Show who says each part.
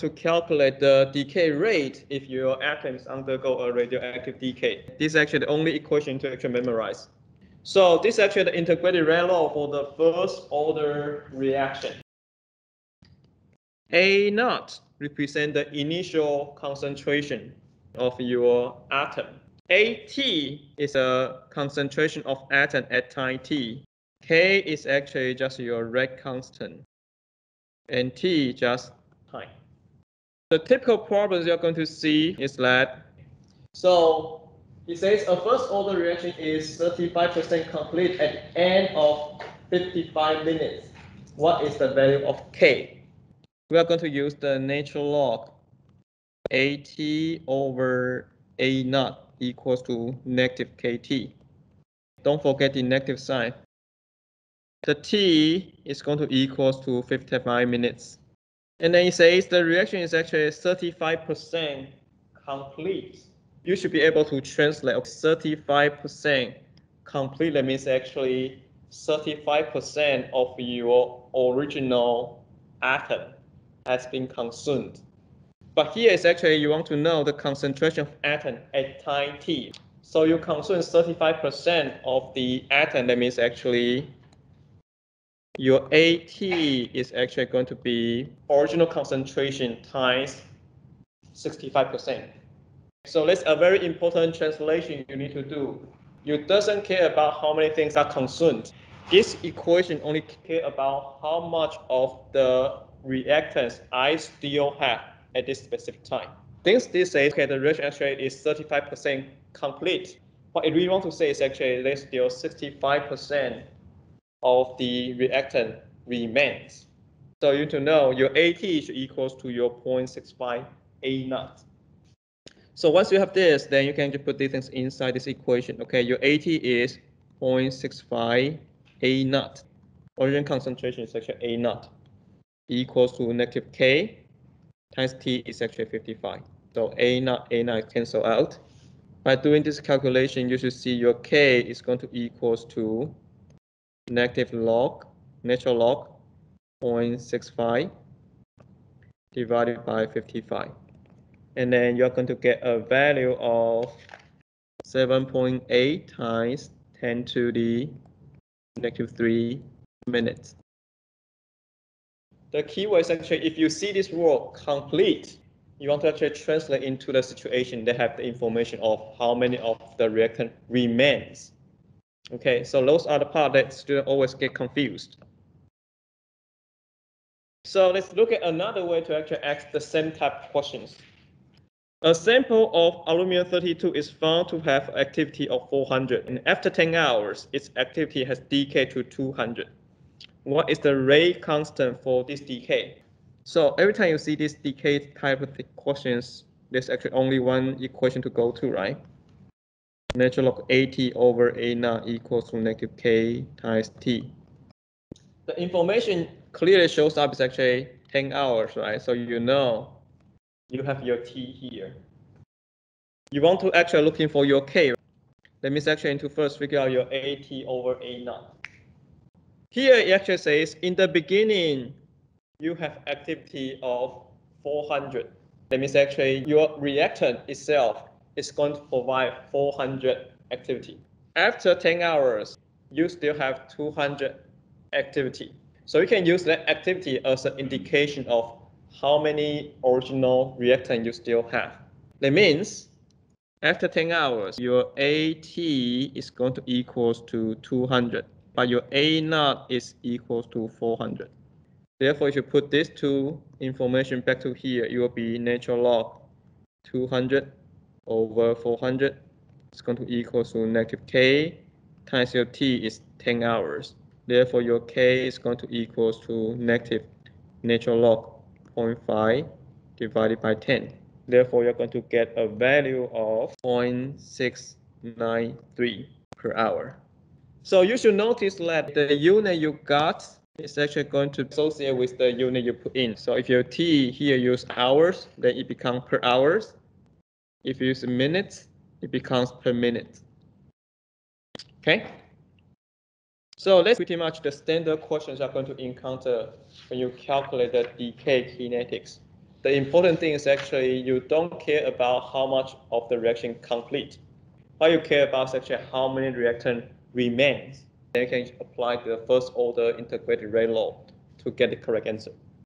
Speaker 1: to calculate the decay rate if your atoms undergo a radioactive decay. This is actually the only equation to actually memorize. So this is actually the integrated rate law for the first order reaction. A naught represent the initial concentration of your atom. AT is a concentration of atom at time t. K is actually just your rate constant. And T just time. The typical problems you're going to see is that, so he says a first order reaction is 35% complete at the end of 55 minutes. What is the value of K? We are going to use the natural log AT over A naught equals to negative KT. Don't forget the negative sign. The T is going to equals to 55 minutes. And then it says the reaction is actually 35% complete. You should be able to translate 35% complete. That means actually 35% of your original atom has been consumed. But here is actually you want to know the concentration of atom at time t. So you consume 35% of the atom. That means actually your AT is actually going to be original concentration times 65%. So that's a very important translation you need to do. You doesn't care about how many things are consumed. This equation only care about how much of the reactants I still have at this specific time. Things this says okay, the reaction actually is 35% complete. What it really want to say is actually there's still 65% of the reactant remains. So you need to know your AT is equals to your 0.65 A naught. So once you have this, then you can just put these things inside this equation. Okay, your AT is 0.65 A naught. Origin concentration is actually A naught equals to negative K times T is actually 55. So A naught, A naught cancel out. By doing this calculation, you should see your K is going to equals to negative log, natural log 0.65 divided by 55. And then you're going to get a value of 7.8 times 10 to the negative 3 minutes. The keyword is actually if you see this word complete, you want to actually translate into the situation that have the information of how many of the reactant remains. Okay, so those are the part that students always get confused. So let's look at another way to actually ask the same type of questions. A sample of aluminum 32 is found to have activity of 400, and after 10 hours, its activity has decayed to 200. What is the rate constant for this decay? So every time you see this decay type of questions, there's actually only one equation to go to, right? Natural log AT over A naught equals to negative K times T. The information clearly shows up is actually 10 hours, right? So you know you have your T here. You want to actually looking for your K. That means actually to first figure out your AT over A naught. Here it actually says in the beginning you have activity of 400. That means actually your reactant itself is going to provide 400 activity. After 10 hours, you still have 200 activity. So you can use that activity as an indication of how many original reactant you still have. That means after 10 hours, your AT is going to equals to 200, but your A naught is equals to 400. Therefore, if you put these two information back to here, it will be natural log 200 over 400 is going to equal to negative k times your t is 10 hours. Therefore, your k is going to equal to negative natural log 0.5 divided by 10. Therefore, you're going to get a value of 0.693 per hour. So you should notice that the unit you got is actually going to associate with the unit you put in. So if your t here use hours, then it becomes per hours. If you use minutes, it becomes per minute. Okay? So that's pretty much the standard questions you're going to encounter when you calculate the decay kinetics. the important thing is actually you don't care about how much of the reaction complete. What you care about is actually how many reactant remains. Then you can apply the first order integrated rate law to get the correct answer.